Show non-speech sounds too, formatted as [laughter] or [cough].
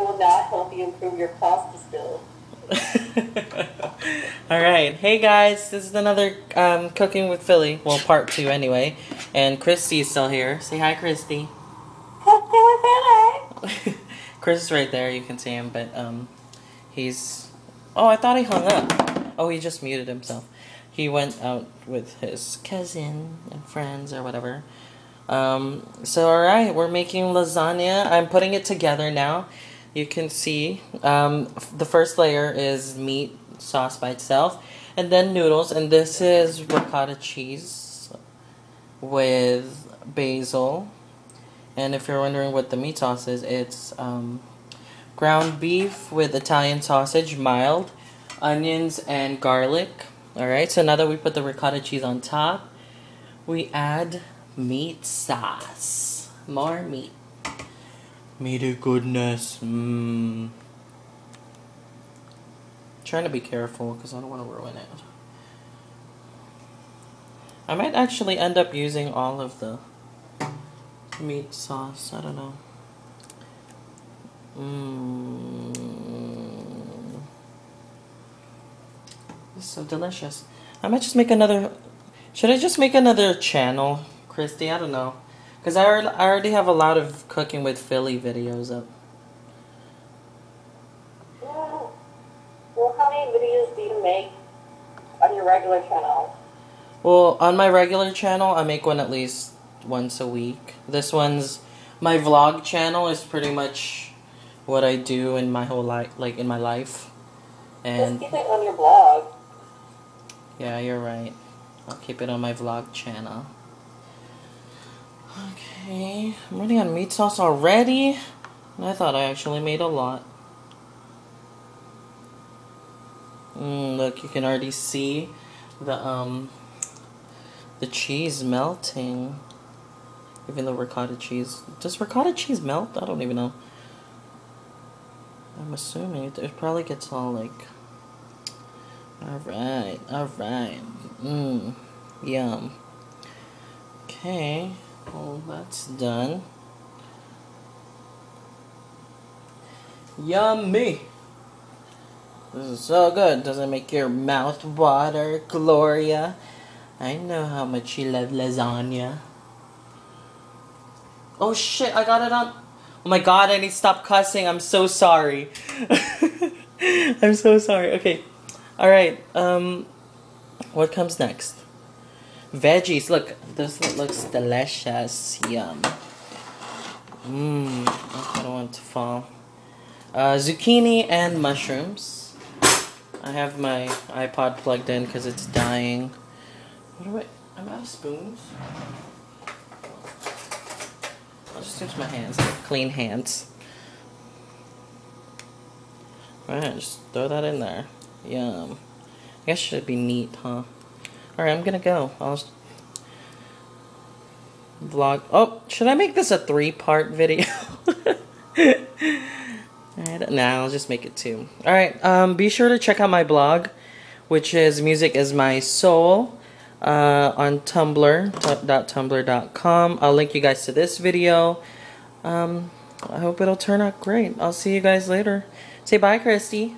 will not help you improve your pasta skills. [laughs] All right, hey guys, this is another um, cooking with Philly. Well, part two anyway, and Christie is still here. Say hi, Christie. Cooking with Philly. [laughs] Chris is right there. You can see him, but um, he's. Oh, I thought he hung up. Oh, he just muted himself. He went out with his cousin and friends or whatever. Um, so all right, we're making lasagna. I'm putting it together now. You can see um, the first layer is meat sauce by itself, and then noodles, and this is ricotta cheese with basil. And if you're wondering what the meat sauce is, it's um, ground beef with Italian sausage, mild, onions, and garlic. Alright, so now that we put the ricotta cheese on top, we add meat sauce. More meat. Meaty goodness. Mmm. Trying to be careful because I don't want to ruin it. I might actually end up using all of the meat sauce. I don't know. Mmm. So delicious. I might just make another. Should I just make another channel, Christie? I don't know. Because I already, I already have a lot of cooking with Philly videos up. Well, well, how many videos do you make on your regular channel? Well, on my regular channel, I make one at least once a week. This one's my vlog channel is pretty much what I do in my whole life, like in my life. And Just keep it on your blog. yeah, you're right. I'll keep it on my vlog channel. Okay, I'm running on meat sauce already. I thought I actually made a lot. Mm, look, you can already see the um the cheese melting. Even the ricotta cheese. Does ricotta cheese melt? I don't even know. I'm assuming it, it probably gets all like. Alright, alright. Mmm. Yum. Okay. Well, that's done. Yummy! This is so good. Does it make your mouth water, Gloria? I know how much you love lasagna. Oh shit, I got it on. Oh my god, I need to stop cussing. I'm so sorry. [laughs] I'm so sorry. Okay. Alright, um, what comes next? Veggies. Look, this looks delicious. Yum. Mmm, I don't want to fall. Uh, zucchini and mushrooms. I have my iPod plugged in because it's dying. What do I? I'm out of spoons. I'll just use my hands. Clean hands. Alright, just throw that in there. Yum. I guess it should be neat, huh? Alright, I'm gonna go. I'll just vlog. Oh, should I make this a three part video? [laughs] Alright, nah, I'll just make it two. Alright, um, be sure to check out my blog, which is Music is My Soul, uh, on Tumblr, tumblr.com. I'll link you guys to this video. Um, I hope it'll turn out great. I'll see you guys later. Say bye, Christie.